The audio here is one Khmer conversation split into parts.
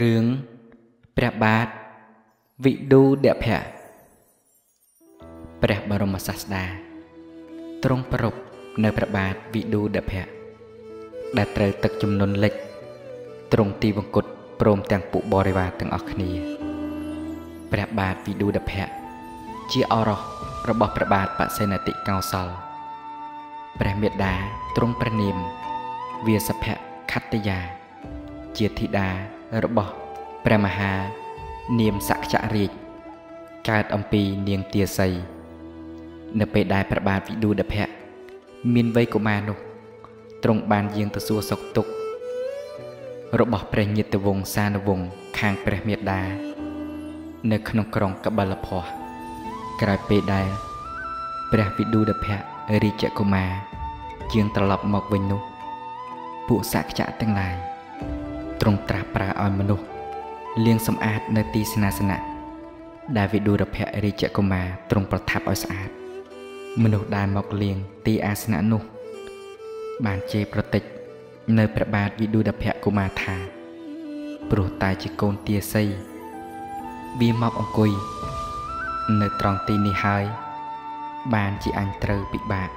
រឿងព្រះបាទវិឌូដភៈព្រះបរមសាស្តាទ្រង់ប្រពនៅព្រះបាទវិឌូដភៈដែលត្រូវទឹកចំនួនលិចទ្រង់ទីវង្គតព្រមទាំងពួកបរិវារទាំងអស់គ្នាព្រះបាទវិឌូដភៈជាអរោះរបស់ព្រះបាទបសេនតិកោសលព្រះមេដាទ្រង់ព្រះនាមវាសភៈខត្តយា ជាធីតា របស់ព្រះមហានាមសក្យរាជកើតអំពីនាងទាសីនៅពេលដែលព្រះបាទវិឌូដភៈមានវ័យកុមារនោះទ្រង់បានយាងទៅសួរសុខទុក្ខរបស់ព្រះញាតិវង្សសានវង្សខាងព្រះមេដា នៅក្នុងក្រុងកបិលភ័សក្រោយពេលដែលព្រះវិឌូដភៈរាជកុមារ ជាងត្រឡប់មកវិញនោះ ពួកសក្យៈទាំងឡាយ ទ្រង់ត្រាស់ប្រើឲ្យមនុស្សលាងសម្អាតនៅទីស្នាសនៈដែលវិទូរភៈរាជកុមារទ្រង់ប្រថាប់ឲ្យស្អាត មនុស្សដែលមកលាងទីអាសនៈនោះ បានជេរប្រតិចនៅព្រះបាទវិទូរភៈកុមារថាព្រោះតែជាកូនទាសីវាមកអង្គុយនៅត្រង់ទីនេះហើយ បានជាអញត្រូវពិបាក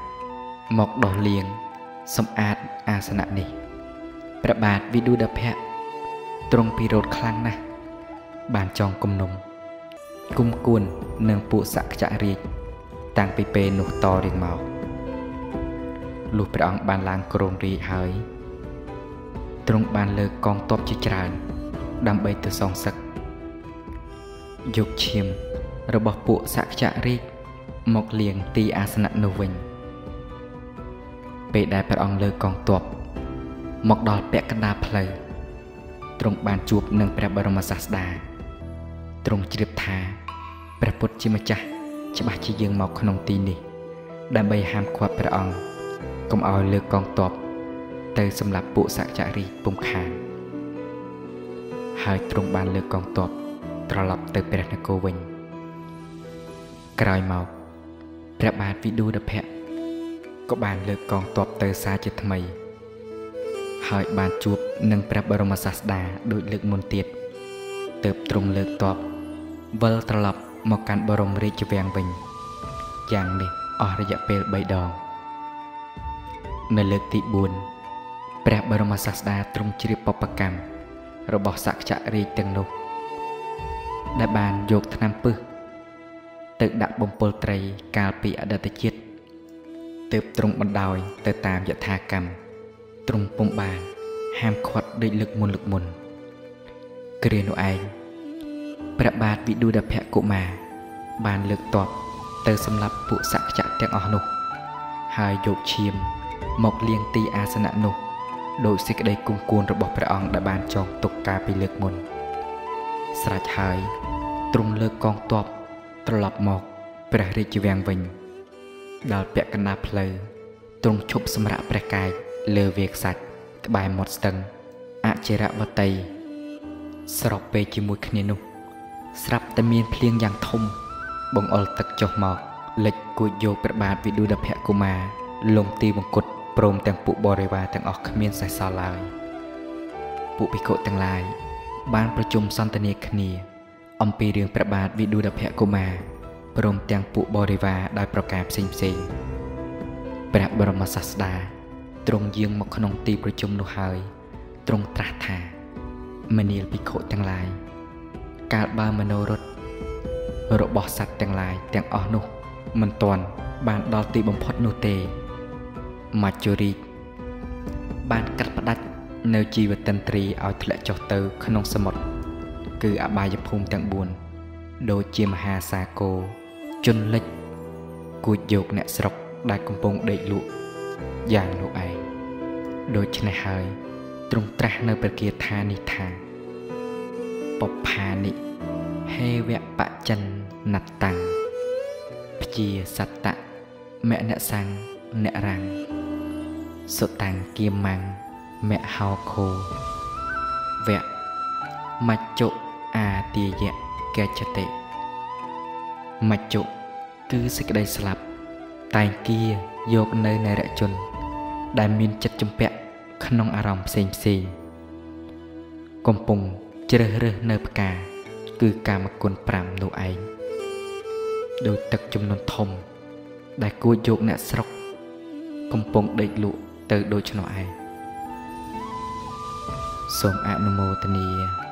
មកដោះលាងសម្អាតអាសនៈនេះព្រះបាទវិទូរភៈ ទ្រង់ពិរោធខ្លាំងណាស់បានចងគំនុំគុំគួននឹងពួកសក្យរាជតាំងពីពេលនោះតរៀងមកលុះព្រះអង្គបានឡើងគ្រងរាជហើយទ្រង់បានលើកកងទ័ពជាច្រើន ដើម្បីទៅសងសឹកយកឈាមរបស់ពួកសក្យរាជមកលៀងទីអាសនៈនោះវិញពេលដែលព្រះអង្គលើកកងទ័ពមកដល់ពាក់កណ្ដាលផ្លូវ ទ្រង់បានជួបនឹងព្រះបរមសាស្តាទ្រង់ជ្រាបថាព្រះពុទ្ធជាម្ចាស់ច្បាស់ជាយើងមកក្នុងទីនេះ ដើម្បីហាមឃាត់ព្រះអង្គកុំឲ្យលើកកងទ័ពទៅសម្រាប់ពួកសក្យរីពុំខានហើយទ្រង់បានលើកកងទ័ពត្រឡប់ទៅព្រះនគរវិញ ក្រោយមកព្រះបាទវិទូរភៈក៏បានលើកកងទ័ពទៅសារជាថ្មី ហើយបានជួបនឹងព្រះបរមសាស្តាដូចលើកមុនទៀតទើបទ្រង់លើកតបវិលត្រឡប់មកកាន់បរមរាជវាំងវិញយ៉ាងនេះអស់រយៈពេល3ដងនៅលើកទី4ព្រះបរមសាស្តាទ្រង់ជ្រាបបបកម្មរបស់សក្យរាជទាំងនោះដែលបានយកថ្នាំពឹសទៅដាក់បំពល់ត្រីកាលពីអតីតជាតិទើបទ្រង់បណ្ដោយទៅតាមយថាកម្ម ទ្រង់ពុំបានហាមឃាត់ដូចលើកមុនលើកមុនគ្រានោះឯងព្រះបាទវិឌុដភៈកុមារបានលើកតបទៅសម្លាប់ពួកសក្យៈទាំងអស់នោះ ហើយយកឈាមមកលាងទីអាសនៈនោះដោយសេចក្តីគំគួនរបស់ព្រះអង្គដែលបានចងទុកកាលពីលើកមុន ស្រេចហើយទ្រង់លើកកងទ័ពត្រឡប់មកព្រះរាជវាំងវិញ ដល់ពាក់កណ្ដាលផ្លូវទ្រង់ឈប់សម្រាកព្រះកាយ លើវាខ្សាច់ក្បែរមាត់ស្ទឹងអចិរវតីស្របពេលជាមួយគ្នានោះ ស្រាប់តែមានភ្លៀងយ៉ាងធំ បង្អុរទឹកចុះមកលិចគួចយកព្រះបាទវិឌុដភកុមារលងទីបង្គត់ព្រមទាំងពួកបរិវារទាំងអស់គ្មានសេះសល់ឡើយពួកភិក្ខុទាំងឡាយបានប្រជុំសន្ទនាគ្នា អំពីរឿងព្រះបាទវិឌុដភកុមារព្រមទាំងពួកបរិវារដោយប្រការផ្សេងផ្សេងព្រះបរមសាស្តា ទ្រង់យាងមកក្នុងទីប្រជុំនោះហើយទ្រង់ត្រាស់ថាមនាលភិក្ខុទាំងឡាយកាលបើមโนរត់របស់សត្វទាំងឡាយទាំងអស់នោះមិនទាន់បានដល់ទីបំផុតនោះទេមច្ចុរីកបានកាត់ផ្ដាច់នៅជីវតន្ត្រីឲ្យធ្លាក់ចុះទៅក្នុងសមុទ្រគឺអបាយភូមិទាំង4ដូចជាមហាសាគរជន់លិចគួចយកអ្នកស្រុកដែលកំពុងដេកលក់យ៉ាងនោះឯង ដូច្នេះហើយទ្រង់ត្រាស់នៅព្រះគាថានេះថាបផានិហេវៈបចិនណតាំងព្យាសត្តៈមនសੰងអ្នករាំងសុតាំងគៀមੰងមហោខោវៈមច្ចុអាទាយៈកេចតិមច្ចុគឺសេចក្តីស្លាប់តែងគៀយកនៅនរជន ដែលមានចិត្តចម្ពាក់ក្នុងអារម្មណ៍ផ្សេងផ្សេងកំពុងជ្រើសរើសនៅផ្កាគឺកាមគុណ5នោះឯងដោយទឹកចំនួនធំ ដែលគួរយកអ្នកស្រុក កំពុងដេកលក់ទៅដូច្នោះឯងសូមអនុមោទនា